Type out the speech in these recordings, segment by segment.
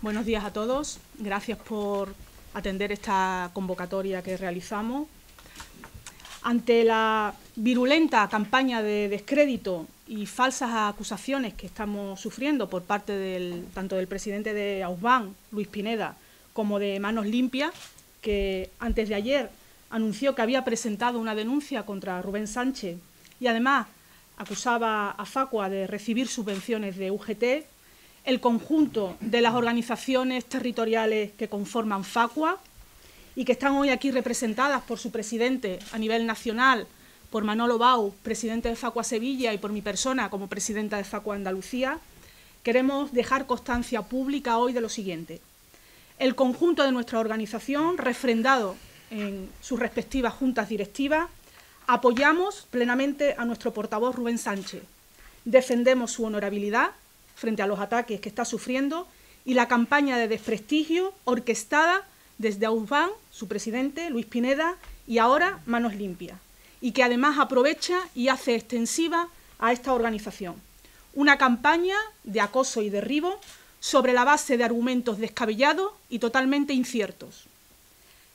Buenos días a todos. Gracias por atender esta convocatoria que realizamos. Ante la virulenta campaña de descrédito y falsas acusaciones que estamos sufriendo por parte del, tanto del presidente de Ausban, Luis Pineda, como de Manos Limpias, que antes de ayer anunció que había presentado una denuncia contra Rubén Sánchez y además acusaba a Facua de recibir subvenciones de UGT, el conjunto de las organizaciones territoriales que conforman Facua y que están hoy aquí representadas por su presidente a nivel nacional, por Manolo Bau, presidente de Facua Sevilla, y por mi persona como presidenta de Facua Andalucía, queremos dejar constancia pública hoy de lo siguiente. El conjunto de nuestra organización, refrendado en sus respectivas juntas directivas, apoyamos plenamente a nuestro portavoz Rubén Sánchez. Defendemos su honorabilidad frente a los ataques que está sufriendo y la campaña de desprestigio orquestada desde Ausban, su presidente, Luis Pineda, y ahora Manos Limpias, y que además aprovecha y hace extensiva a esta organización. Una campaña de acoso y derribo sobre la base de argumentos descabellados y totalmente inciertos.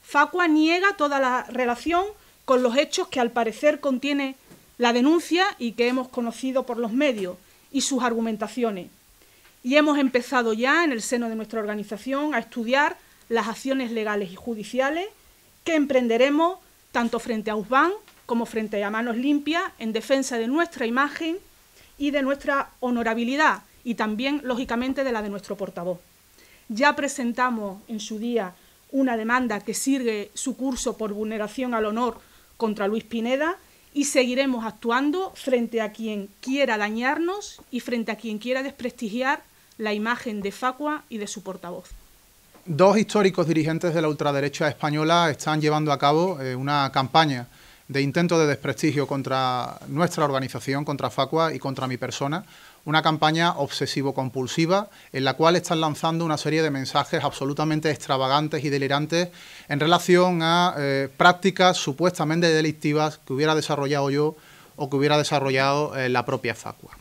Facua niega toda la relación con los hechos que al parecer contiene la denuncia y que hemos conocido por los medios, y sus argumentaciones. Y hemos empezado ya en el seno de nuestra organización a estudiar las acciones legales y judiciales que emprenderemos tanto frente a USBAN como frente a Manos Limpias en defensa de nuestra imagen y de nuestra honorabilidad y también, lógicamente, de la de nuestro portavoz. Ya presentamos en su día una demanda que sigue su curso por vulneración al honor contra Luis Pineda y seguiremos actuando frente a quien quiera dañarnos y frente a quien quiera desprestigiar la imagen de Facua y de su portavoz. Dos históricos dirigentes de la ultraderecha española están llevando a cabo eh, una campaña de intento de desprestigio contra nuestra organización, contra Facua y contra mi persona, una campaña obsesivo-compulsiva en la cual están lanzando una serie de mensajes absolutamente extravagantes y delirantes en relación a eh, prácticas supuestamente delictivas que hubiera desarrollado yo o que hubiera desarrollado eh, la propia Facua.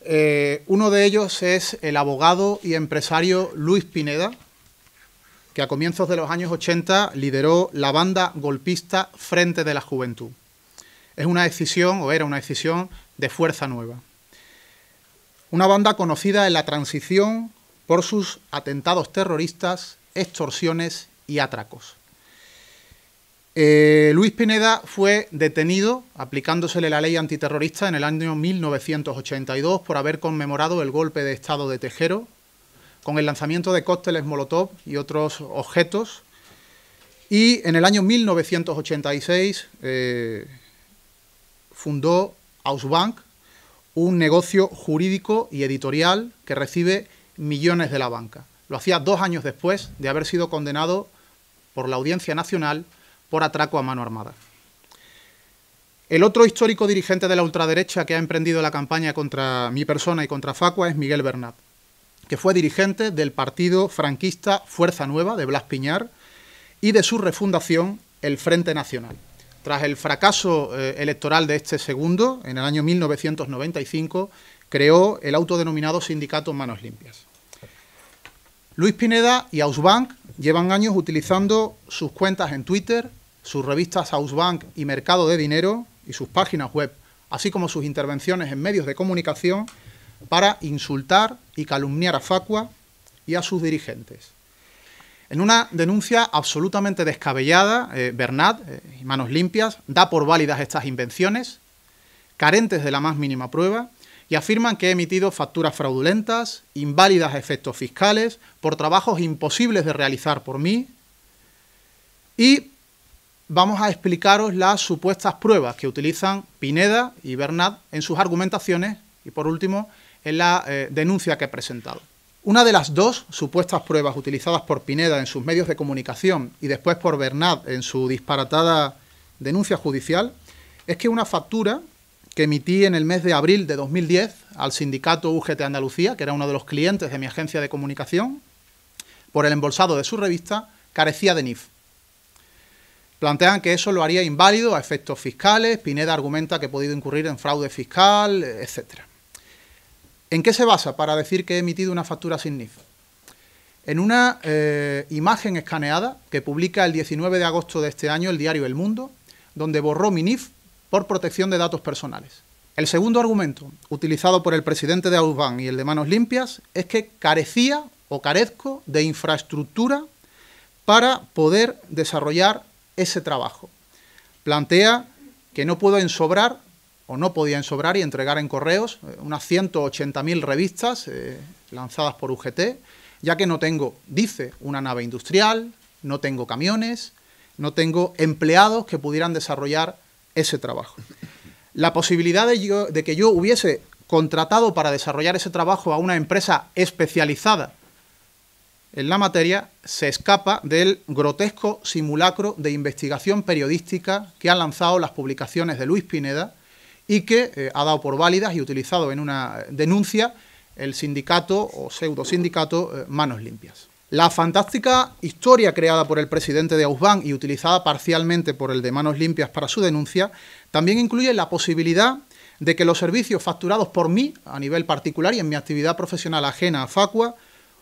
Eh, uno de ellos es el abogado y empresario Luis Pineda, que a comienzos de los años 80 lideró la banda golpista Frente de la Juventud. Es una decisión, o era una decisión, de fuerza nueva una banda conocida en la transición por sus atentados terroristas, extorsiones y atracos. Eh, Luis Pineda fue detenido aplicándosele la ley antiterrorista en el año 1982 por haber conmemorado el golpe de Estado de Tejero con el lanzamiento de cócteles Molotov y otros objetos. Y en el año 1986 eh, fundó Ausbank, un negocio jurídico y editorial que recibe millones de la banca. Lo hacía dos años después de haber sido condenado por la Audiencia Nacional por atraco a mano armada. El otro histórico dirigente de la ultraderecha que ha emprendido la campaña contra mi persona y contra Facua es Miguel Bernat, que fue dirigente del partido franquista Fuerza Nueva de Blas Piñar y de su refundación, el Frente Nacional. Tras el fracaso eh, electoral de este segundo, en el año 1995, creó el autodenominado sindicato Manos Limpias. Luis Pineda y Ausbank llevan años utilizando sus cuentas en Twitter, sus revistas Ausbank y Mercado de Dinero y sus páginas web, así como sus intervenciones en medios de comunicación, para insultar y calumniar a Facua y a sus dirigentes. En una denuncia absolutamente descabellada, eh, Bernat eh, Manos Limpias da por válidas estas invenciones, carentes de la más mínima prueba, y afirman que he emitido facturas fraudulentas, inválidas a efectos fiscales, por trabajos imposibles de realizar por mí. Y vamos a explicaros las supuestas pruebas que utilizan Pineda y Bernat en sus argumentaciones y, por último, en la eh, denuncia que he presentado. Una de las dos supuestas pruebas utilizadas por Pineda en sus medios de comunicación y después por Bernat en su disparatada denuncia judicial es que una factura que emití en el mes de abril de 2010 al sindicato UGT Andalucía, que era uno de los clientes de mi agencia de comunicación, por el embolsado de su revista, carecía de NIF. Plantean que eso lo haría inválido a efectos fiscales, Pineda argumenta que he podido incurrir en fraude fiscal, etcétera. ¿En qué se basa para decir que he emitido una factura sin NIF? en una eh, imagen escaneada que publica el 19 de agosto de este año el diario El Mundo, donde borró mi NIF por protección de datos personales. El segundo argumento, utilizado por el presidente de Ausban y el de Manos Limpias, es que carecía o carezco de infraestructura para poder desarrollar ese trabajo. Plantea que no puedo ensobrar o no podía ensobrar y entregar en correos eh, unas 180.000 revistas eh, lanzadas por UGT, ya que no tengo, dice, una nave industrial, no tengo camiones, no tengo empleados que pudieran desarrollar ese trabajo. La posibilidad de que yo hubiese contratado para desarrollar ese trabajo a una empresa especializada en la materia se escapa del grotesco simulacro de investigación periodística que han lanzado las publicaciones de Luis Pineda y que eh, ha dado por válidas y utilizado en una denuncia el sindicato o pseudo sindicato eh, Manos Limpias. La fantástica historia creada por el presidente de Ausban y utilizada parcialmente por el de Manos Limpias para su denuncia también incluye la posibilidad de que los servicios facturados por mí a nivel particular y en mi actividad profesional ajena a Facua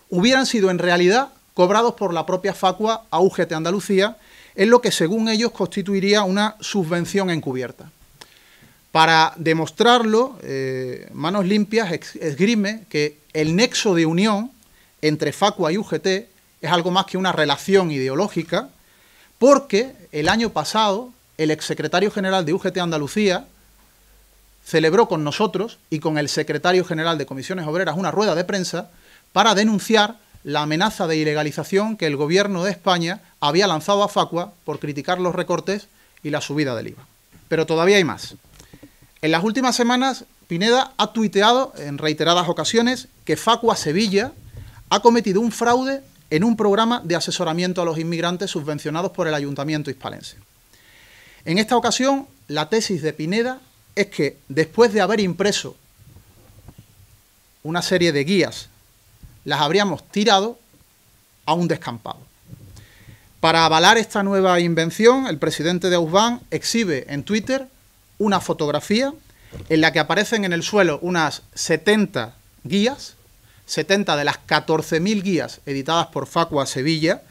hubieran sido en realidad cobrados por la propia Facua a UGT Andalucía, en lo que según ellos constituiría una subvención encubierta. Para demostrarlo, eh, Manos Limpias esgrime que el nexo de unión entre Facua y UGT es algo más que una relación ideológica, porque el año pasado el exsecretario general de UGT Andalucía celebró con nosotros y con el secretario general de Comisiones Obreras una rueda de prensa para denunciar la amenaza de ilegalización que el gobierno de España había lanzado a Facua por criticar los recortes y la subida del IVA. Pero todavía hay más. En las últimas semanas, Pineda ha tuiteado en reiteradas ocasiones que Facua Sevilla ha cometido un fraude en un programa de asesoramiento a los inmigrantes subvencionados por el Ayuntamiento hispalense. En esta ocasión, la tesis de Pineda es que después de haber impreso una serie de guías las habríamos tirado a un descampado. Para avalar esta nueva invención, el presidente de Ausban exhibe en Twitter una fotografía en la que aparecen en el suelo unas 70 guías, 70 de las 14.000 guías editadas por Facua Sevilla,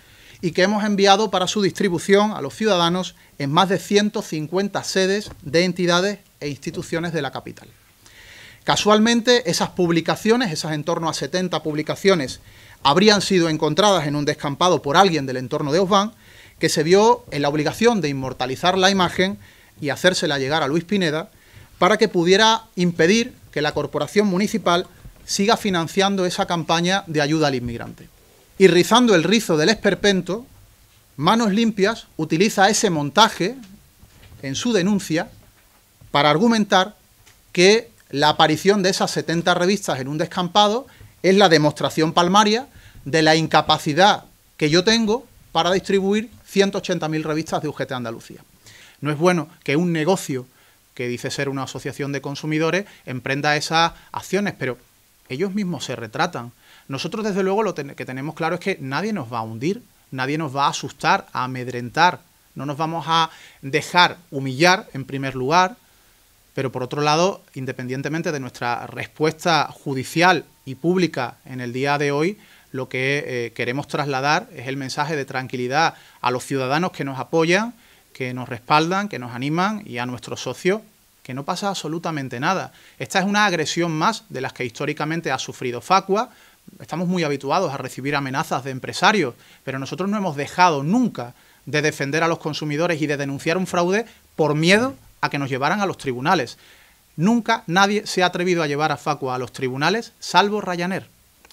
y que hemos enviado para su distribución a los ciudadanos en más de 150 sedes de entidades e instituciones de la capital. Casualmente, esas publicaciones, esas en torno a 70 publicaciones, habrían sido encontradas en un descampado por alguien del entorno de Osban, que se vio en la obligación de inmortalizar la imagen y hacérsela llegar a Luis Pineda para que pudiera impedir que la corporación municipal siga financiando esa campaña de ayuda al inmigrante. Y rizando el rizo del esperpento, Manos Limpias utiliza ese montaje en su denuncia para argumentar que la aparición de esas 70 revistas en un descampado es la demostración palmaria de la incapacidad que yo tengo para distribuir 180.000 revistas de UGT Andalucía. No es bueno que un negocio que dice ser una asociación de consumidores emprenda esas acciones, pero ellos mismos se retratan. Nosotros, desde luego, lo que tenemos claro es que nadie nos va a hundir, nadie nos va a asustar, a amedrentar, no nos vamos a dejar humillar, en primer lugar, pero por otro lado, independientemente de nuestra respuesta judicial y pública en el día de hoy, lo que eh, queremos trasladar es el mensaje de tranquilidad a los ciudadanos que nos apoyan, que nos respaldan, que nos animan y a nuestros socios que no pasa absolutamente nada. Esta es una agresión más de las que históricamente ha sufrido Facua. Estamos muy habituados a recibir amenazas de empresarios, pero nosotros no hemos dejado nunca de defender a los consumidores y de denunciar un fraude por miedo a que nos llevaran a los tribunales. Nunca nadie se ha atrevido a llevar a Facua a los tribunales, salvo Ryanair.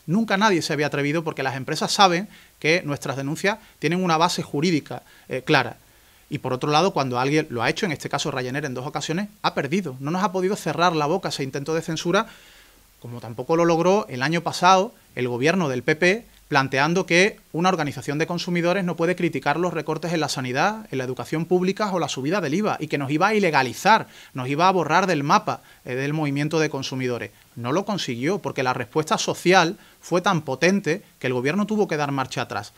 Nunca nadie se había atrevido porque las empresas saben que nuestras denuncias tienen una base jurídica eh, clara. Y por otro lado, cuando alguien lo ha hecho, en este caso Ryanair en dos ocasiones, ha perdido. No nos ha podido cerrar la boca ese intento de censura, como tampoco lo logró el año pasado el gobierno del PP planteando que una organización de consumidores no puede criticar los recortes en la sanidad, en la educación pública o la subida del IVA y que nos iba a ilegalizar, nos iba a borrar del mapa eh, del movimiento de consumidores. No lo consiguió porque la respuesta social fue tan potente que el gobierno tuvo que dar marcha atrás.